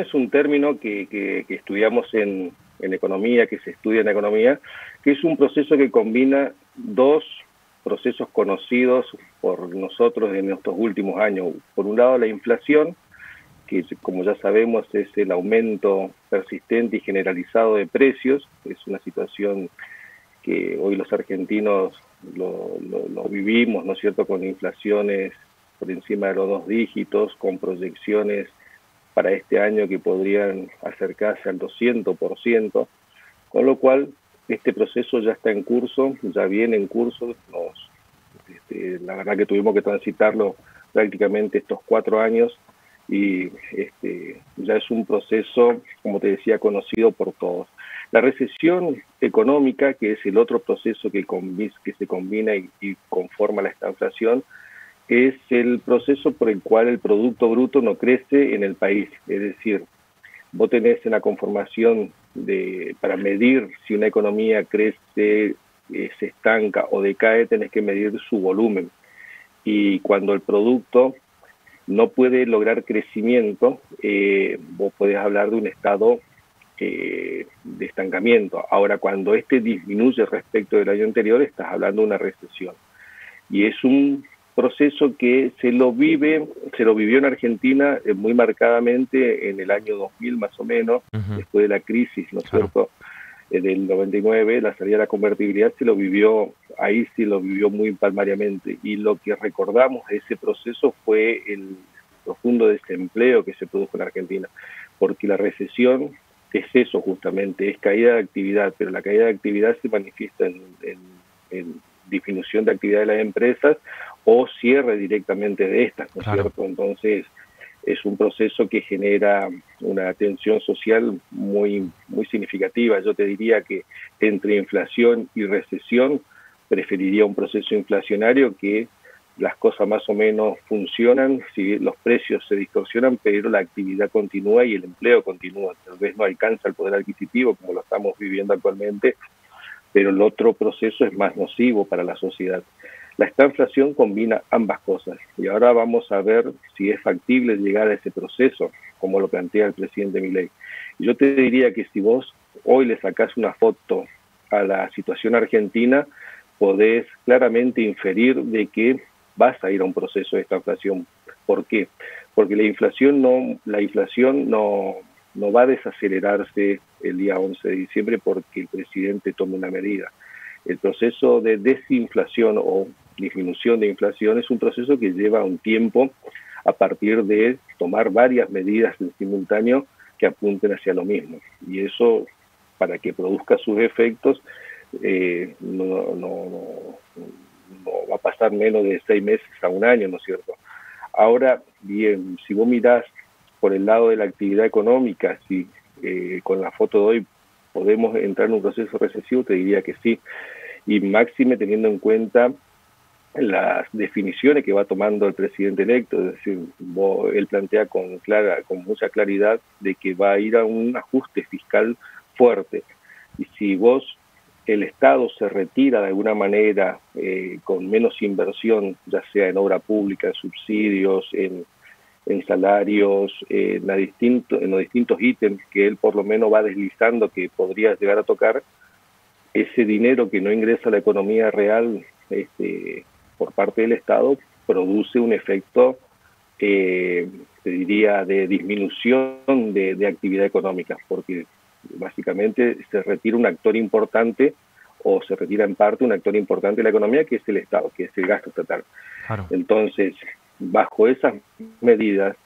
es un término que, que, estudiamos en, economía, que se estudia en economía, que es un proceso que combina dos procesos conocidos por nosotros en estos últimos años. Por un lado, la inflación, que como ya sabemos es el aumento persistente y generalizado de precios, es una situación que hoy los argentinos lo, lo, vivimos, ¿no es cierto?, con inflaciones por encima de los dos dígitos, con proyecciones para este año que podrían acercarse al 200%, con lo cual este proceso ya está en curso, ya viene en curso, nos, este, la verdad que tuvimos que transitarlo prácticamente estos cuatro años y este, ya es un proceso, como te decía, conocido por todos. La recesión económica, que es el otro proceso que, que se combina y, conforma la estanflación, es el proceso por el cual el Producto Bruto no crece en el país. Es decir, vos tenés en la conformación de, para medir si una economía crece, eh, se estanca o decae, tenés que medir su volumen. Y cuando el producto no puede lograr crecimiento, eh, vos podés hablar de un estado eh, de estancamiento. Ahora, cuando este disminuye respecto del año anterior, estás hablando de una recesión. Y es un proceso que se lo vive, se lo vivió en Argentina eh, muy marcadamente en el año 2000 más o menos, después de la crisis, ¿no es cierto? Eh, del 99, la salida de la convertibilidad se lo vivió, ahí sí lo vivió muy palmariamente. Y lo que recordamos de ese proceso fue el profundo desempleo que se produjo en Argentina, porque la recesión es eso justamente, es caída de actividad, pero la caída de actividad se manifiesta en, en disminución de actividad de las empresas o cierre directamente de estas, ¿no es cierto? Entonces, es un proceso que genera una tensión social muy, muy significativa. Yo te diría que entre inflación y recesión preferiría un proceso inflacionario que las cosas más o menos funcionan, si los precios se distorsionan, pero la actividad continúa y el empleo continúa. Tal vez no alcanza el poder adquisitivo como lo estamos viviendo actualmente, pero el otro proceso es más nocivo para la sociedad. La estanflación combina ambas cosas y ahora vamos a ver si es factible llegar a ese proceso, como lo plantea el presidente Milei. Yo te diría que si vos hoy le sacás una foto a la situación argentina, podés claramente inferir de que vas a ir a un proceso de estanflación. ¿Por qué? Porque la inflación no, la inflación no, no va a desacelerarse el día 11 de diciembre porque el presidente tome una medida. El proceso de desinflación o disminución de inflación es un proceso que lleva un tiempo a partir de tomar varias medidas en simultáneo que apunten hacia lo mismo. Y eso, para que produzca sus efectos, eh, no, no, no, va a pasar menos de seis meses a un año, ¿no es cierto? Ahora, bien, si vos mirás por el lado de la actividad económica, si eh, con la foto de hoy podemos entrar en un proceso recesivo, te diría que sí. Y máxime teniendo en cuenta las definiciones que va tomando el presidente electo, es decir, él plantea con, clara, con mucha claridad de que va a ir a un ajuste fiscal fuerte. Y si vos, el Estado se retira de alguna manera eh, con menos inversión, ya sea en obra pública, en subsidios, en, en salarios, en, distinto, en los distintos ítems que él por lo menos va deslizando que podría llegar a tocar, ese dinero que no ingresa a la economía real este, por parte del Estado produce un efecto, eh, te diría, de disminución de, de, actividad económica, porque básicamente se retira un actor importante o se retira en parte un actor importante de la economía, que es el Estado, que es el gasto estatal. Entonces, bajo esas medidas,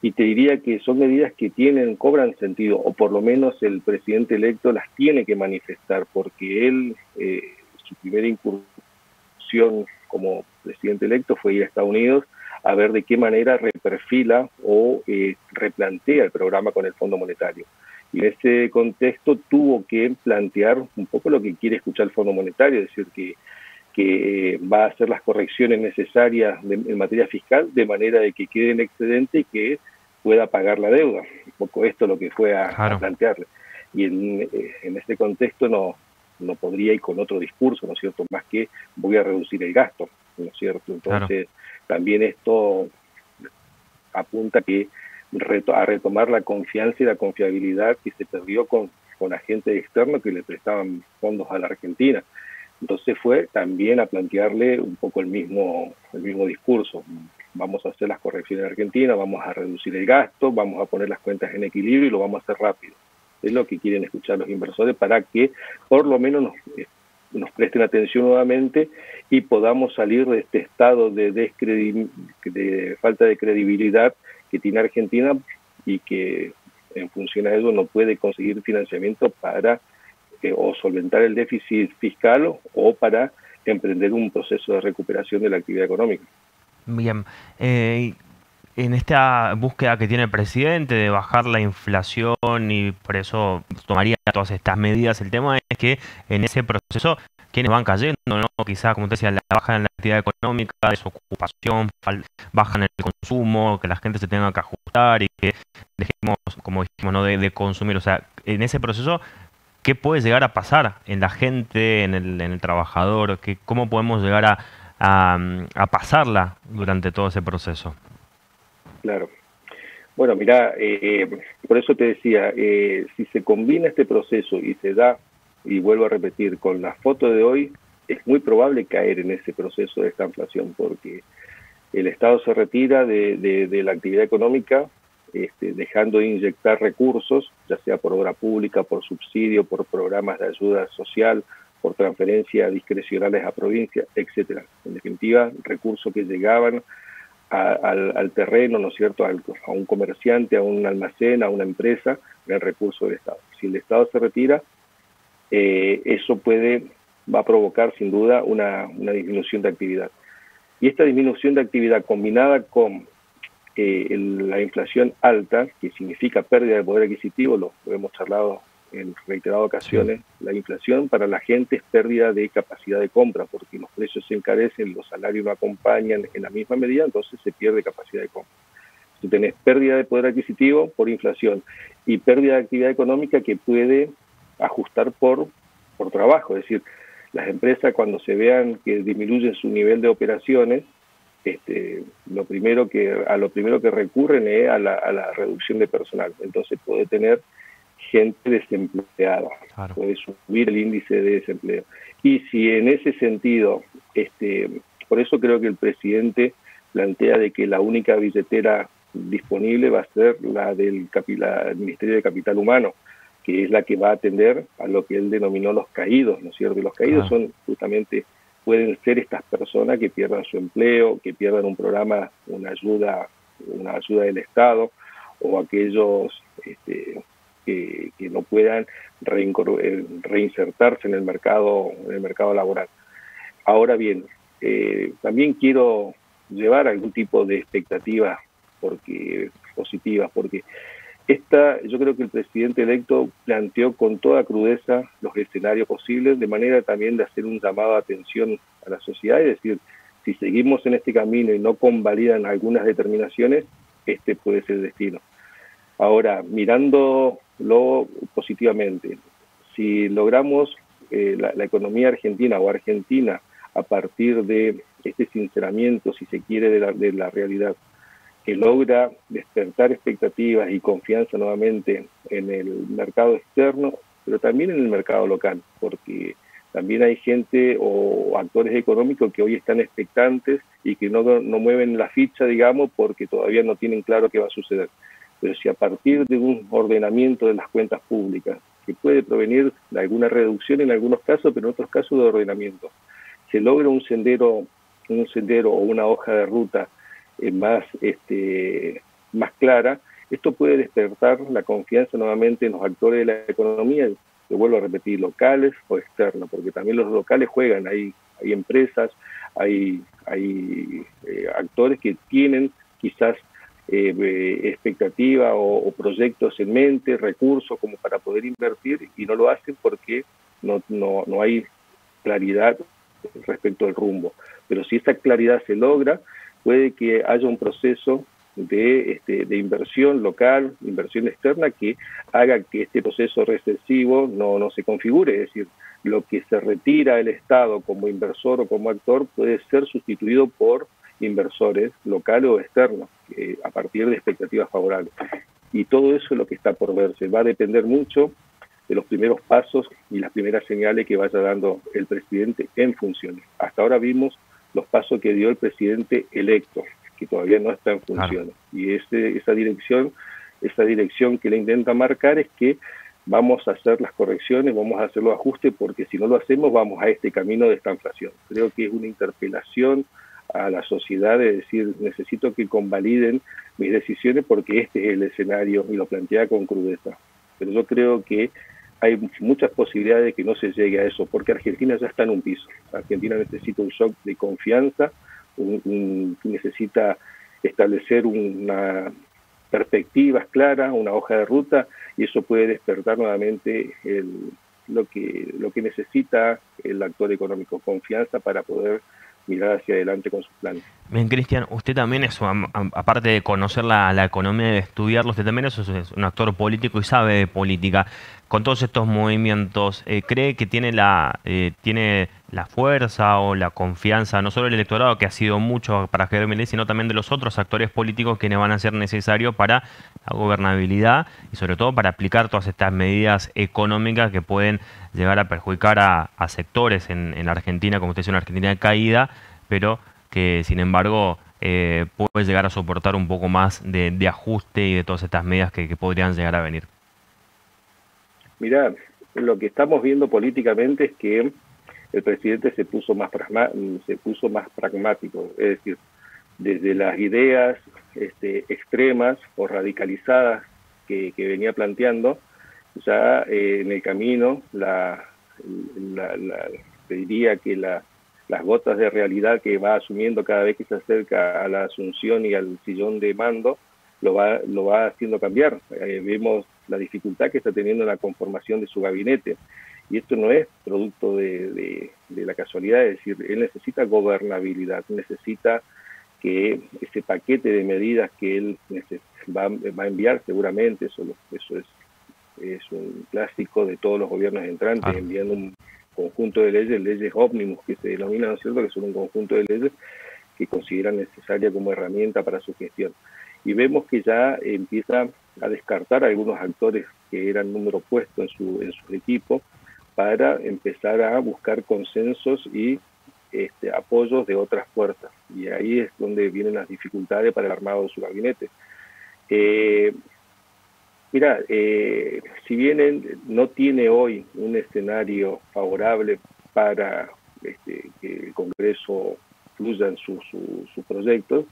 y te diría que son medidas que tienen, cobran sentido, o por lo menos el presidente electo las tiene que manifestar, porque él, eh, su primera incursión como presidente electo fue ir a Estados Unidos a ver de qué manera reperfila o eh, replantea el programa con el Fondo Monetario. Y en ese contexto tuvo que plantear un poco lo que quiere escuchar el Fondo Monetario, es decir, que, que va a hacer las correcciones necesarias en materia fiscal de manera de que quede en excedente y que pueda pagar la deuda. Un poco esto lo que fue a, plantearle. Y en, eh, en este contexto no, no podría ir con otro discurso, ¿no es cierto? Más que voy a reducir el gasto, ¿no es cierto? Entonces, también esto apunta que a retomar la confianza y la confiabilidad que se perdió con, con agentes externos que le prestaban fondos a la Argentina. Entonces fue también a plantearle un poco el mismo, el mismo discurso. Vamos a hacer las correcciones en Argentina, vamos a reducir el gasto, vamos a poner las cuentas en equilibrio y lo vamos a hacer rápido. Es lo que quieren escuchar los inversores para que por lo menos nos, eh, presten atención nuevamente y podamos salir de este estado de, de falta de credibilidad que tiene Argentina y que en función a eso no puede conseguir financiamiento para eh, o solventar el déficit fiscal o para emprender un proceso de recuperación de la actividad económica. Bien, eh, en esta búsqueda que tiene el presidente de bajar la inflación y por eso tomaría todas estas medidas, el tema es que en ese proceso quienes van cayendo, ¿no? Quizás, como te decía, la baja en la actividad económica, desocupación, baja en el consumo, que la gente se tenga que ajustar y que dejemos, como dijimos, ¿no? de, consumir. O sea, en ese proceso, ¿qué puede llegar a pasar en la gente, en el, trabajador? ¿Qué, ¿Cómo podemos llegar a, a, pasarla durante todo ese proceso? Claro. Bueno, mira, eh, por eso te decía, eh, si se combina este proceso y se da y vuelvo a repetir, con la foto de hoy es muy probable caer en ese proceso de esta inflación porque el Estado se retira de, la actividad económica este, dejando de inyectar recursos, ya sea por obra pública, por subsidio, por programas de ayuda social, por transferencias discrecionales a provincias, etcétera. En definitiva, recursos que llegaban al, terreno, ¿no es cierto?, a un comerciante, a un almacén, a una empresa, el recurso del Estado. Si el Estado se retira, eh, eso puede, va a provocar sin duda una, disminución de actividad. Y esta disminución de actividad combinada con eh, la inflación alta, que significa pérdida de poder adquisitivo, lo, hemos charlado en reiteradas ocasiones, la inflación para la gente es pérdida de capacidad de compra, porque los precios se encarecen, los salarios no acompañan en la misma medida, entonces se pierde capacidad de compra. Si tenés pérdida de poder adquisitivo por inflación y pérdida de actividad económica que puede ajustar por, por trabajo. Es decir, las empresas cuando se vean que disminuyen su nivel de operaciones, este, lo primero que, a lo primero que recurren es a la, a la reducción de personal. Entonces puede tener gente desempleada, puede subir el índice de desempleo. Y si en ese sentido, este, por eso creo que el presidente plantea de que la única billetera disponible va a ser la del Ministerio de Capital Humano, que es la que va a atender a lo que él denominó los caídos, ¿no es cierto? Y los caídos son justamente, pueden ser estas personas que pierdan su empleo, que pierdan un programa, una ayuda, una ayuda del Estado, o aquellos este, que, no puedan eh, reinsertarse en el mercado, en el mercado laboral. Ahora bien, eh, también quiero llevar algún tipo de expectativas porque positivas, porque esta, yo creo que el presidente electo planteó con toda crudeza los escenarios posibles, de manera también de hacer un llamado de atención a la sociedad y decir, si seguimos en este camino y no convalidan algunas determinaciones, este puede ser el destino. Ahora, mirándolo positivamente, si logramos eh, la, economía argentina o argentina a partir de este sinceramiento, si se quiere, de la, de la realidad, que logra despertar expectativas y confianza nuevamente en el mercado externo, pero también en el mercado local, porque también hay gente o actores económicos que hoy están expectantes y que no, no mueven la ficha, digamos, porque todavía no tienen claro qué va a suceder. Pero si a partir de un ordenamiento de las cuentas públicas, que puede provenir de alguna reducción en algunos casos, pero en otros casos de ordenamiento, se logra un sendero, un sendero o una hoja de ruta más, este, más clara, esto puede despertar la confianza nuevamente en los actores de la economía, lo vuelvo a repetir, locales o externos, porque también los locales juegan, hay, hay empresas, hay, hay eh, actores que tienen quizás eh, expectativa o, proyectos en mente, recursos como para poder invertir y no lo hacen porque no, no, no hay claridad respecto al rumbo. Pero si esta claridad se logra, puede que haya un proceso de, este, de inversión local, inversión externa, que haga que este proceso recesivo no, no se configure. Es decir, lo que se retira el Estado como inversor o como actor puede ser sustituido por inversores locales o externos a partir de expectativas favorables. Y todo eso es lo que está por verse. Va a depender mucho de los primeros pasos y las primeras señales que vaya dando el presidente en funciones. Hasta ahora vimos los pasos que dio el presidente electo, que todavía no está en funciones. Y ese, esa dirección, esa dirección que le intenta marcar es que vamos a hacer las correcciones, vamos a hacer los ajustes, porque si no lo hacemos vamos a este camino de esta inflación. Creo que es una interpelación a la sociedad de decir, necesito que convaliden mis decisiones porque este es el escenario y lo plantea con crudeza. Pero yo creo que hay muchas posibilidades de que no se llegue a eso, porque Argentina ya está en un piso. Argentina necesita un shock de confianza, necesita establecer una perspectivas claras, una hoja de ruta, y eso puede despertar nuevamente lo, que, lo que necesita el actor económico, confianza para poder mirar hacia adelante con sus planes. Bien, Cristian, usted también es, aparte de conocer la, economía y de estudiarlo, usted también es, un actor político y sabe de política. Con todos estos movimientos, eh, ¿cree que tiene la, eh, tiene la fuerza o la confianza, no solo del electorado, que ha sido mucho para Javier Milei, sino también de los otros actores políticos que van a ser necesarios para la gobernabilidad y sobre todo para aplicar todas estas medidas económicas que pueden llegar a perjudicar a, sectores en, en, Argentina, como usted dice, una Argentina de caída, pero que sin embargo eh, puede llegar a soportar un poco más de, ajuste y de todas estas medidas que, podrían llegar a venir. Mira, lo que estamos viendo políticamente es que el presidente se puso más se puso más pragmático, es decir, desde las ideas este, extremas o radicalizadas que, venía planteando, ya eh, en el camino la, diría que la, las gotas de realidad que va asumiendo cada vez que se acerca a la asunción y al sillón de mando, lo va, lo va haciendo cambiar. Eh, vemos la dificultad que está teniendo en la conformación de su gabinete. Y esto no es producto de, la casualidad, es decir, él necesita gobernabilidad, necesita que ese paquete de medidas que él va, va, a enviar seguramente, eso, eso es, es un clásico de todos los gobiernos entrantes, enviando un conjunto de leyes, leyes ómnibus que se denominan, ¿no es cierto?, que son un conjunto de leyes que consideran necesaria como herramienta para su gestión. Y vemos que ya empieza a descartar algunos actores que eran número puesto en su, en su equipo para empezar a buscar consensos y este, apoyos de otras fuerzas. Y ahí es donde vienen las dificultades para el armado de su gabinete. Eh, Mira, eh, si bien no tiene hoy un escenario favorable para este, que el Congreso fluya en sus su, proyectos,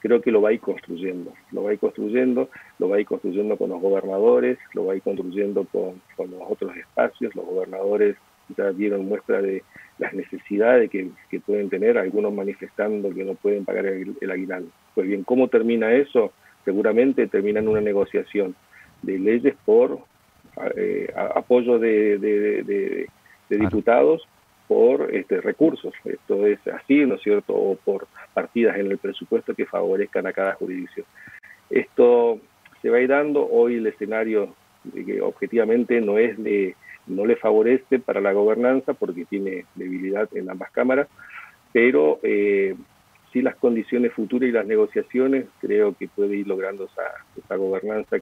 creo que lo va a ir construyendo, lo va a ir construyendo, lo va a ir construyendo con los gobernadores, lo va a ir construyendo con, los otros espacios, los gobernadores ya dieron muestra de las necesidades que, pueden tener, algunos manifestando que no pueden pagar el, el aguinaldo. Pues bien, ¿cómo termina eso? Seguramente termina en una negociación de leyes por eh, apoyo de, diputados por este, recursos. Esto es así, ¿no es cierto? O por partidas en el presupuesto que favorezcan a cada jurisdicción. Esto se va a ir dando. Hoy el escenario que objetivamente no es de, no le favorece para la gobernanza porque tiene debilidad en ambas cámaras, pero eh, sí las condiciones futuras y las negociaciones creo que puede ir logrando esa, esa gobernanza